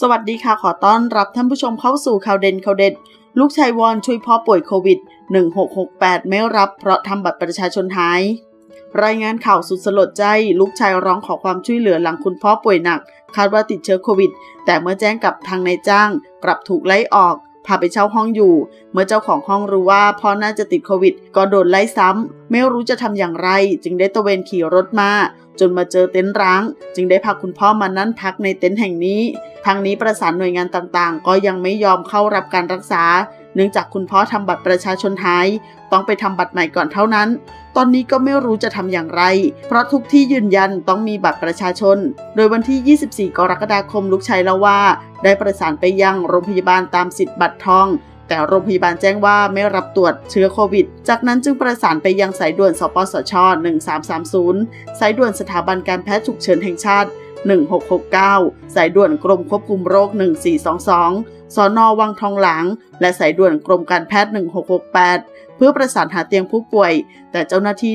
สวัสดีค่ะขอต้อนรับท่านผู้ชมเข้าสู่ข่าวเด่นข่าวเด็ด ลูกชายวอนช่วยพ่อป่วยโควิด 1668 ไม่รับเพราะทำบัตรประชาชนหาย รายงานข่าวสุดสลดใจ ลูกชายร้องขอความช่วยเหลือหลังคุณพ่อป่วยหนัก คาดว่าติดเชื้อโควิด แต่เมื่อแจ้งกับทางนายจ้าง กลับถูกไล่ออก พาไปเช่าห้องอยู่ เมื่อเจ้าของห้องรู้ว่าพ่อน่าจะติดโควิด ก็โดนไล่ซ้ำไม่รู้จะทำอย่างไร จึงได้ตะเวนขี่รถมา จนมาเจอเต็นท์ร้าง จึงได้พาคุณพ่อมานั่นพักในเต็นท์แห่งนี้ ทางนี้ประสานหน่วยงานต่างๆ ก็ยังไม่ยอมเข้ารับการรักษา เนื่องจากคุณพ่อทำบัตรประชาชนหาย ต้องไปทำบัตรใหม่ก่อนเท่านั้น ตอนนี้ก็ไม่รู้จะทำอย่างไร เพราะทุกที่ยืนยันต้องมีบัตรประชาชน โดยวันที่ 24 กรกฎาคมลูกชายเล่าว่า ได้ประสานไปยังโรงพยาบาลตามสิทธิ์บัตรทองแต่โรงพยาบาลแจ้งว่าไม่รับตรวจเชื้อโควิด จากนั้นจึงประสานไปยังสายด่วนสปสช 1330 สายด่วนสถาบันการแพทย์ฉุกเฉินแห่งชาติ 1669 สายด่วนกรมควบคุมโรค 1422สอนอวังทองหลางและสายด่วนกรมการแพทย์ 1668 เพื่อประสานหาเตียงผู้ป่วย แต่เจ้าหน้าที่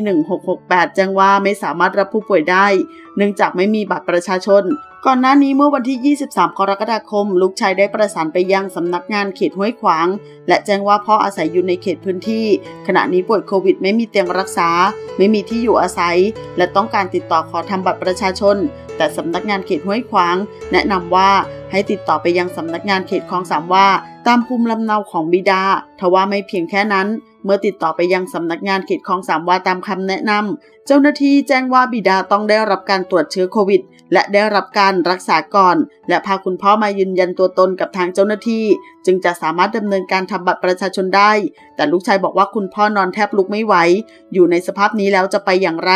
1668 แจ้งว่าไม่สามารถรับผู้ป่วยได้ เนื่องจากไม่มีบัตรประชาชน ก่อนหน้านี้เมื่อวันที่ 23 กรกฎาคม ลูกชายได้ประสานไปยังสำนักงานเขตห้วยขวาง และแจ้งว่าพ่ออาศัยอยู่ในเขตพื้นที่ ขณะนี้ป่วยโควิดไม่มีเตียงรักษา ไม่มีที่อยู่อาศัย และต้องการติดต่อขอทำบัตรประชาชน แต่สำนักงานเขตห้วยขวาง แนะนำว่า ให้ติดต่อไปยังสำนักงานเขตคลองสามว่า ตามภูมิลำเนาของบิดา ทว่าไม่เพียงแค่นั้น เมื่อติดต่อไปยังสำนักงานเขตคลองสามวาตามคำแนะนำ เจ้าหน้าที่แจ้งว่าบิดาต้องได้รับการตรวจเชื้อโควิด และได้รับการรักษาก่อน และพาคุณพ่อมายืนยันตัวตนกับทางเจ้าหน้าที่ จึงจะสามารถดำเนินการทำบัตรประชาชนได้ แต่ลูกชายบอกว่าคุณพ่อนอนแทบลุกไม่ไหว อยู่ในสภาพนี้แล้วจะไปอย่างไร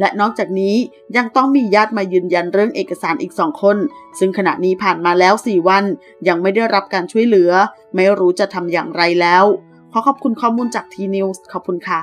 และนอกจากนี้ยังต้องมีญาติมายืนยันเรื่องเอกสารอีกสองคน ซึ่งขณะนี้ผ่านมาแล้ว4วัน ยังไม่ได้รับการช่วยเหลือไม่รู้จะทำอย่างไรแล้ว ขอขอบคุณข้อมูลจากทีนิวส์ขอบคุณค่ะ